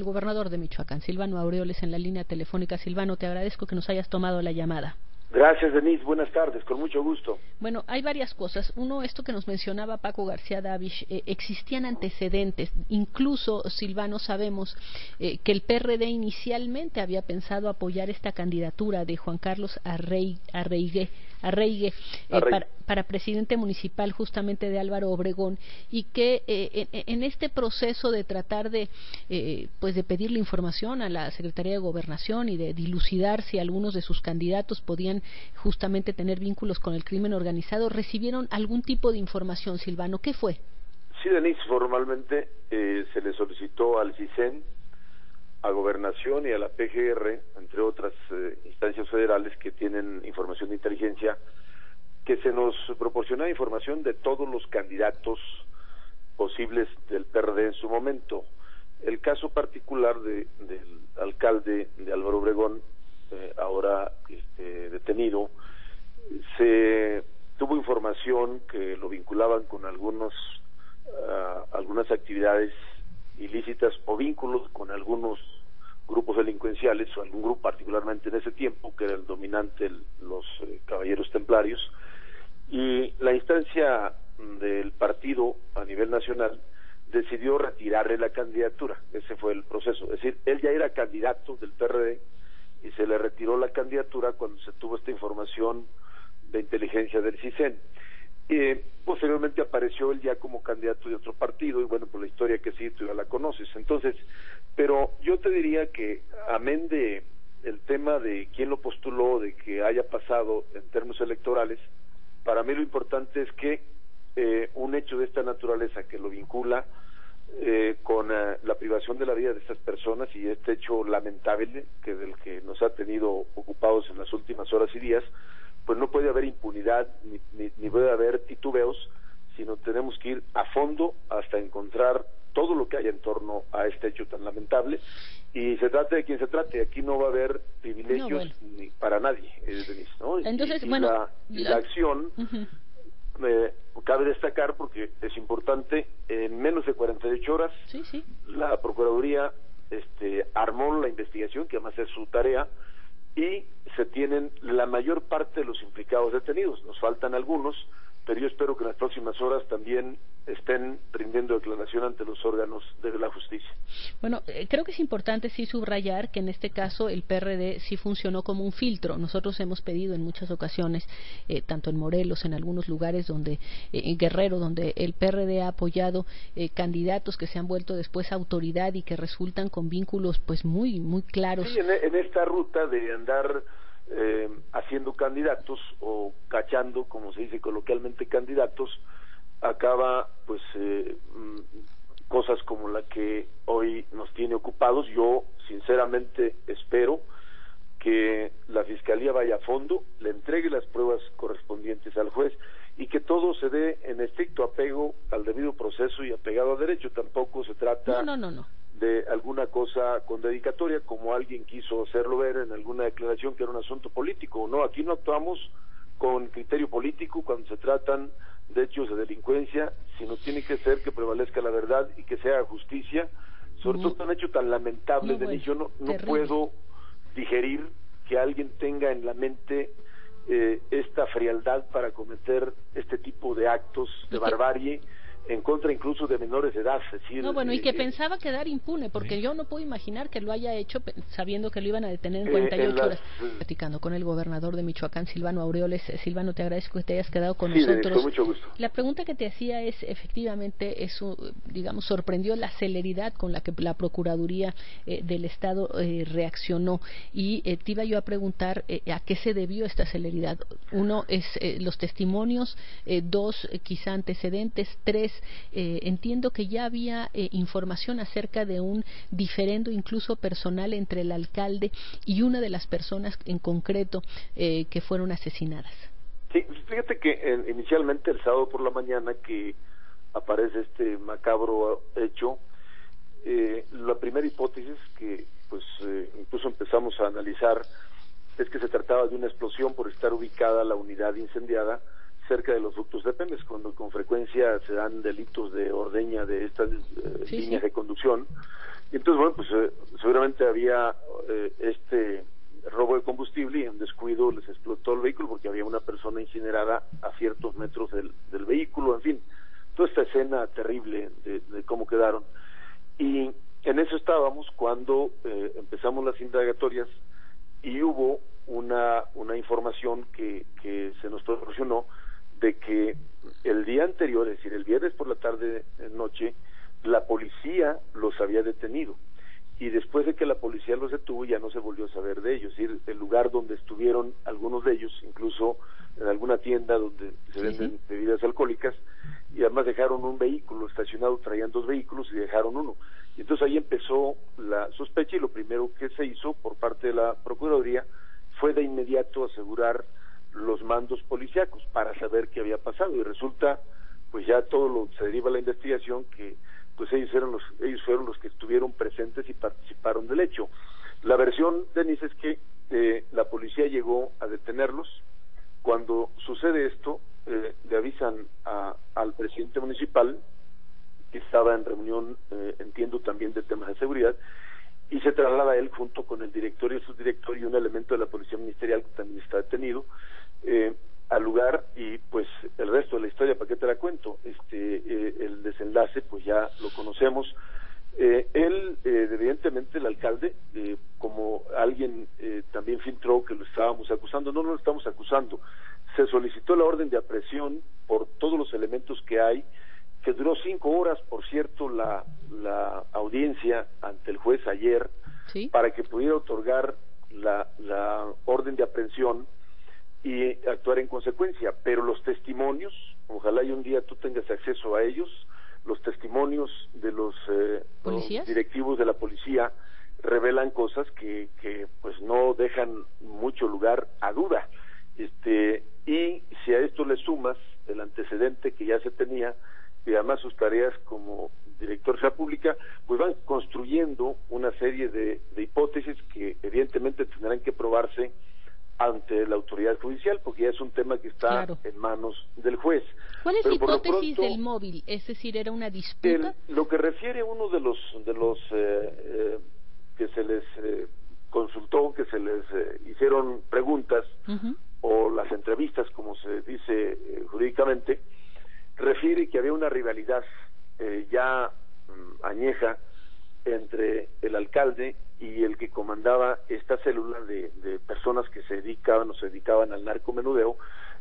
El gobernador de Michoacán, Silvano Aureoles, en la línea telefónica. Silvano, te agradezco que nos hayas tomado la llamada. Gracias, Denise. Buenas tardes, con mucho gusto. Bueno, hay varias cosas. Uno, esto que nos mencionaba Paco García Davish, eh, existían antecedentes. Incluso, Silvano, sabemos eh, que el PRD inicialmente había pensado apoyar esta candidatura de Juan Carlos Arreigue, Arreigue eh, para, presidente municipal justamente de Álvaro Obregón y que en, en, este proceso de tratar de, pues de pedirle información a la Secretaría de Gobernación y de dilucidar si algunos de sus candidatos podían justamente tener vínculos con el crimen organizado, ¿recibieron algún tipo de información, Silvano? ¿Qué fue? Sí, Denise, formalmente eh, se le solicitó al CISEN, a Gobernación y a la PGR, entre otras eh, federales que tienen información de inteligencia, que se nos proporciona información de todos los candidatos posibles del PRD en su momento. El caso particular de, del alcalde de Álvaro Obregón eh, ahora este, detenido, se tuvo información que lo vinculaban con algunos ah, algunas actividades ilícitas o vínculos con algunos grupos delincuenciales o algún grupo particularmente en ese tiempo que era el dominante los eh, caballeros templarios y la instancia del partido a nivel nacional decidió retirarle la candidatura ese fue el proceso es decir él ya era candidato del PRD y se le retiró la candidatura cuando se tuvo esta información de inteligencia del CISEN. Y posteriormente apareció él ya como candidato de otro partido y bueno, por la historia que sí, tú ya la conoces. Entonces, pero yo te diría que amén de el tema de quién lo postuló, de que haya pasado en términos electorales, para mí lo importante es que eh, un hecho de esta naturaleza que lo vincula eh, con eh, la privación de la vida de estas personas y este hecho lamentable que del que nos ha tenido ocupados en las últimas horas y días, pues no puede haber impunidad ni, ni, puede haber titubeos, sino tenemos que ir a fondo hasta encontrar todo lo que hay en torno a este hecho tan lamentable. Y se trate de quien se trate, aquí no va a haber privilegios ni para nadie, ¿no? Entonces, bueno, la, acción eh, cabe destacar porque es importante en menos de 48 horas la procuraduría este armó la investigación que además es su tarea y se tienen la mayor parte de los implicados detenidos nos faltan algunos pero yo espero que en las próximas horas también estén rindiendo declaración ante los órganos de la justicia. Bueno, eh, creo que es importante sí subrayar que en este caso el PRD sí funcionó como un filtro. Nosotros hemos pedido en muchas ocasiones, eh, tanto en Morelos, en algunos lugares donde, eh, en Guerrero, donde el PRD ha apoyado candidatos que se han vuelto después autoridad y que resultan con vínculos pues muy, muy claros. Sí, en esta ruta de andar eh, haciendo candidatos o cachando, como se dice coloquialmente, candidatos, acaba pues eh, mm, cosas como la que hoy nos tiene ocupados. Yo sinceramente espero que la Fiscalía vaya a fondo, le entregue las pruebas correspondientes al juez y que todo se dé en estricto apego al debido proceso y apegado a derecho. Tampoco se trata no, no, no, de alguna cosa con dedicatoria, como alguien quiso hacerlo ver en alguna declaración que era un asunto político. No, aquí no actuamos con criterio político cuando se tratan de hechos de delincuencia, sino tiene que ser que prevalezca la verdad y que sea justicia, sobre todo un hecho tan lamentable, de yo no, no puedo digerir que alguien tenga en la mente eh, esta frialdad para cometer este tipo de actos de barbarie en contra incluso de menores de edad. no, bueno, y que pensaba quedar impune, porque yo no puedo imaginar que lo haya hecho sabiendo que lo iban a detener en 48 eh, horas. Platicando con el gobernador de Michoacán, Silvano Aureoles. Eh, Silvano, te agradezco que te hayas quedado con nosotros. Con mucho gusto. La pregunta que te hacía es, efectivamente, eso, digamos, sorprendió la celeridad con la que la Procuraduría eh, del Estado reaccionó. Y te iba yo a preguntar a qué se debió esta celeridad. Uno es los testimonios, dos, quizá antecedentes, tres, eh, entiendo que ya había eh, información acerca de un diferendo incluso personal entre el alcalde y una de las personas en concreto eh, que fueron asesinadas. Sí, fíjate que inicialmente el sábado por la mañana que aparece este macabro hecho, la primera hipótesis que pues incluso empezamos a analizar es que se trataba de una explosión por estar ubicada la unidad incendiada cerca de los ductos de Pemex, cuando con frecuencia se dan delitos de ordeña de estas eh, líneas de conducción. Y entonces, bueno, pues eh, seguramente había eh, este robo de combustible y en descuido les explotó el vehículo porque había una persona incinerada a ciertos metros del, del vehículo, en fin, toda esta escena terrible de, de cómo quedaron. Y en eso estábamos cuando eh, empezamos las indagatorias y hubo una, una información que, que se nos proporcionó de que el día anterior, es decir, el viernes por la tarde, noche, la policía los había detenido. Y después de que la policía los detuvo ya no se volvió a saber de ellos, es decir, el lugar donde estuvieron algunos de ellos, incluso en alguna tienda donde se venden bebidas alcohólicas, dejaron un vehículo estacionado, traían dos vehículos y dejaron uno. Y entonces ahí empezó la sospecha y lo primero que se hizo por parte de la Procuraduría fue de inmediato asegurar los mandos policíacos para saber qué había pasado y resulta pues ya todo lo se deriva la investigación que pues ellos eran los ellos fueron los que estuvieron presentes y participaron del hecho. La versión Denise es que eh, la policía llegó a detenerlos cuando sucede esto eh, le avisan a, al presidente municipal que estaba en reunión eh, entiendo también de temas de seguridad y se traslada él junto con el director y el subdirector y un elemento de la policía ministerial que también está detenido eh, al lugar y pues el resto de la historia, ¿para qué te la cuento? Este, eh, el desenlace pues ya lo conocemos. Eh, él, eh, evidentemente el alcalde, como alguien eh, también filtró que lo estábamos acusando, no, no lo estamos acusando, se solicitó la orden de aprehensión por todos los elementos que hay, que duró cinco horas, por cierto, la, la audiencia ante el juez ayer, ¿Sí? para que pudiera otorgar la, la orden de aprehensión y actuar en consecuencia. Pero los testimonios, ojalá y un día tú tengas acceso a ellos, los testimonios de los, eh, los directivos de la policía revelan cosas que, que pues no dejan mucho lugar a duda. Este, y si a esto le sumas el antecedente que ya se tenía, y además sus tareas como director de la pública, pues van construyendo una serie de, de hipótesis que evidentemente tendrán que probarse ante la autoridad judicial, porque ya es un tema que está Claro. en manos del juez. ¿Cuál es Pero la hipótesis pronto, del móvil? Es decir, ¿era una disputa? el- lo que refiere uno de los de los eh, eh, que se les eh, consultó, que se les eh, hicieron preguntas o las entrevistas, como se dice eh, jurídicamente, refiere que había una rivalidad eh, ya mm, añeja entre el alcalde y el que comandaba esta célula de, de personas que se dedicaban o se dedicaban al narcomenudeo,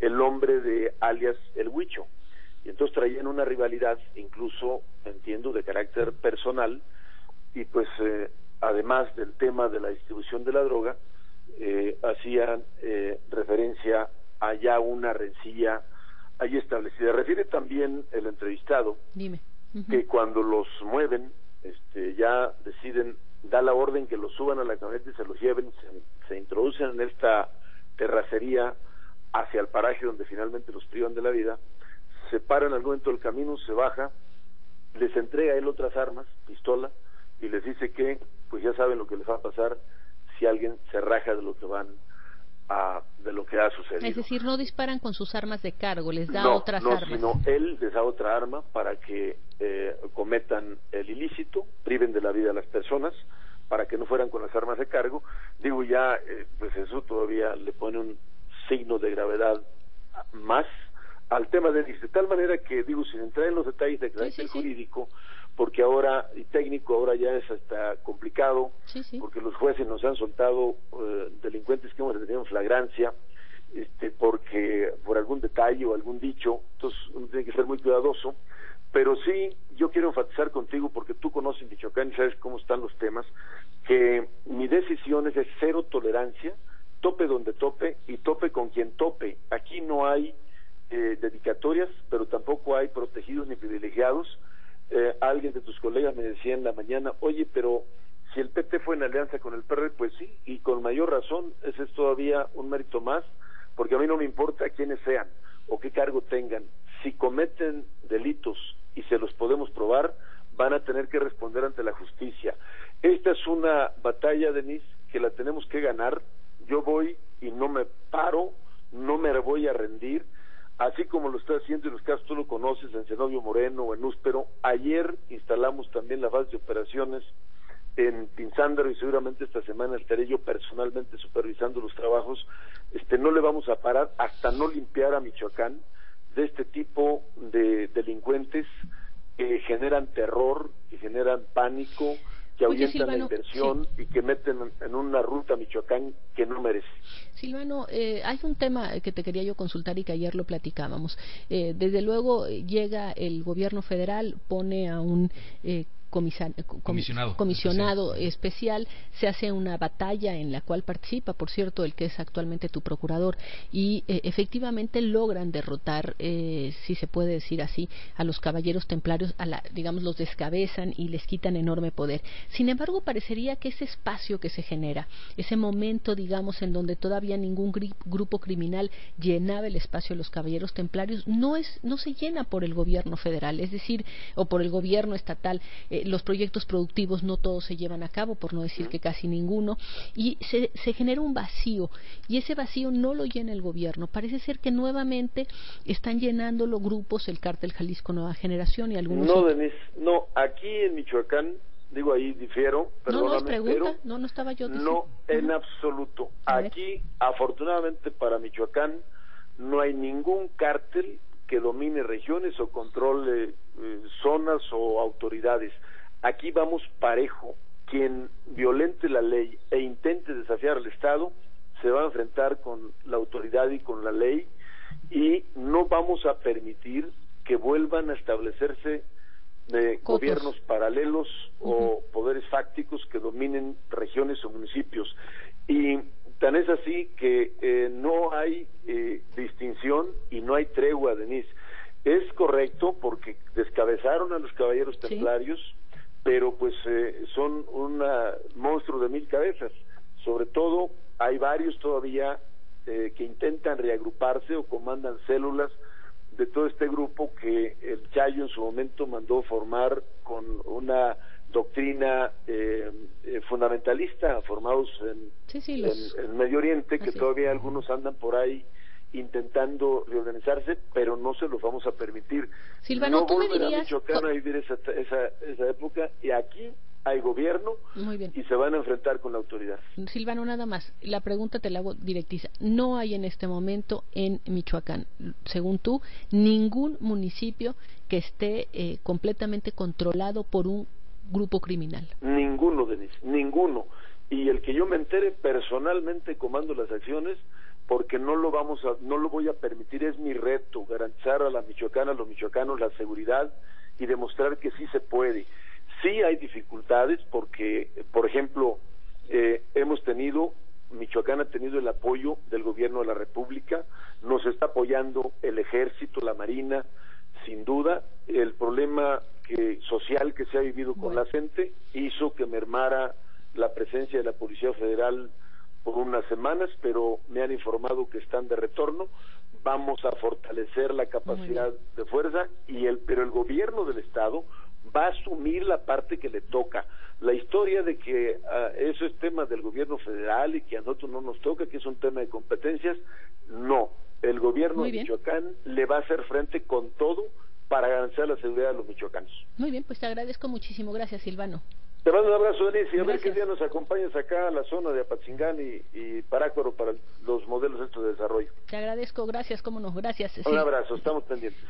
el hombre de alias El Huicho. Y entonces traían una rivalidad, incluso, entiendo, de carácter personal, y pues eh, además del tema de la distribución de la droga, eh, hacían eh, referencia a ya una rencilla ahí establecida. Refiere también el entrevistado Dime. Que cuando los mueven, este, ya deciden, da la orden que los suban a la camioneta y se los lleven, se, se introducen en esta terracería hacia el paraje donde finalmente los privan de la vida, se paran algún momento del camino, se baja, les entrega él otras armas, pistola, y les dice que, pues ya saben lo que les va a pasar si alguien se raja de lo que van a, de lo que ha sucedido. Es decir, no disparan con sus armas de cargo, les da no, otras no, armas. sino él les da otra arma para que eh, cometan el ilícito, priven de la vida a las personas, para que no fueran con las armas de cargo. Digo, ya, eh, pues eso todavía le pone un signo de gravedad más al tema de de tal manera que, digo, sin entrar en los detalles de carácter sí, sí. jurídico, porque ahora, y técnico, ahora ya es hasta complicado, Sí, sí. porque los jueces nos han soltado eh, delincuentes que hemos detenido en flagrancia, este, porque por algún detalle o algún dicho, entonces uno tiene que ser muy cuidadoso, pero sí yo quiero enfatizar contigo, porque tú conoces Michoacán y sabes cómo están los temas, que mi decisión es de cero tolerancia, tope donde tope y tope con quien tope. Aquí no hay eh, dedicatorias, pero tampoco hay protegidos ni privilegiados. Eh, alguien de tus colegas me decía en la mañana, oye, pero si el PT fue en alianza con el PRD, pues sí, y con mayor razón, ese es todavía un mérito más, porque a mí no me importa quiénes sean o qué cargo tengan. Si cometen delitos y se los podemos probar, van a tener que responder ante la justicia. Esta es una batalla, Denise, que la tenemos que ganar. Yo voy y no me paro, no me voy a rendir, así como lo estoy haciendo en los casos tú lo conoces en Zenobio Moreno o en Úspero. Ayer instalamos también la base de operaciones en Pinzándaro y seguramente esta semana estaré yo personalmente supervisando los trabajos, este, no le vamos a parar hasta no limpiar a Michoacán de este tipo de delincuentes que generan terror, que generan pánico, que ahuyentan la inversión y que meten en una ruta Michoacán que no merece. Silvano, eh, hay un tema que te quería yo consultar y que ayer lo platicábamos. Eh, desde luego llega el gobierno federal, pone a un eh, comisionado, comisionado especial, se hace una batalla en la cual participa, por cierto, el que es actualmente tu procurador, y eh, efectivamente logran derrotar, eh, si se puede decir así, a los caballeros templarios, a la, digamos, los descabezan y les quitan enorme poder. Sin embargo, parecería que ese espacio que se genera, ese momento, digamos, en donde todavía ningún grupo criminal llenaba el espacio de los caballeros templarios, no, es, no se llena por el gobierno federal, es decir, o por el gobierno estatal. Eh, los proyectos productivos no todos se llevan a cabo, por no decir que casi ninguno, y se, se genera un vacío, y ese vacío no lo llena el gobierno. Parece ser que nuevamente están llenando los grupos, el cártel Jalisco Nueva Generación y algunos... No, Denise, no, aquí en Michoacán digo ahí difiero, perdóname, no, pregunta, no, no estaba yo No, en absoluto. Aquí, afortunadamente para Michoacán, no hay ningún cártel que domine regiones o controle eh, zonas o autoridades. Aquí vamos parejo. Quien violente la ley e intente desafiar al Estado se va a enfrentar con la autoridad y con la ley y no vamos a permitir que vuelvan a establecerse eh, gobiernos paralelos o poderes fácticos que dominen regiones o municipios. Y tan es así que eh, no hay eh, distinción y no hay tregua, Denise. Es correcto porque descabezaron a los caballeros templarios, pero pues eh, son un monstruo de mil cabezas. Sobre todo hay varios todavía eh, que intentan reagruparse o comandan células de todo este grupo que el Chayo en su momento mandó formar con una doctrina eh, fundamentalista formados en, en, Medio Oriente que todavía algunos andan por ahí intentando reorganizarse, pero no se los vamos a permitir. Silvano, no tú me dirías... Michoacán a vivir esa, esa, esa época y aquí hay gobierno y se van a enfrentar con la autoridad. Silvano, nada más. La pregunta te la hago directiza. No hay en este momento en Michoacán, según tú, ningún municipio que esté eh, completamente controlado por un grupo criminal. Ninguno, Denise, ninguno. Y el que yo me entere personalmente comando las acciones, porque no lo vamos a, no lo voy a permitir, es mi reto, garantizar a la michoacana, a los michoacanos la seguridad y demostrar que sí se puede. Sí hay dificultades porque, por ejemplo, eh, hemos tenido, Michoacán ha tenido el apoyo del gobierno de la República, nos está apoyando el ejército, la marina, sin duda, el problema que, social que se ha vivido con la gente hizo que mermara la presencia de la Policía Federal por unas semanas, pero me han informado que están de retorno. Vamos a fortalecer la capacidad de fuerza y el pero el gobierno del estado va a asumir la parte que le toca. La historia de que uh, eso es tema del gobierno federal y que a nosotros no nos toca, que es un tema de competencias, no. El gobierno de Michoacán le va a hacer frente con todo para garantizar la seguridad de los michoacanos. Muy bien, pues te agradezco muchísimo. Gracias, Silvano. Te mando un abrazo, Denise, y a ver qué día nos acompañas acá a la zona de Apatzingán y, y Parácuaro para los modelos estos de desarrollo. Te agradezco, gracias, cómo no, gracias. Un abrazo, estamos pendientes.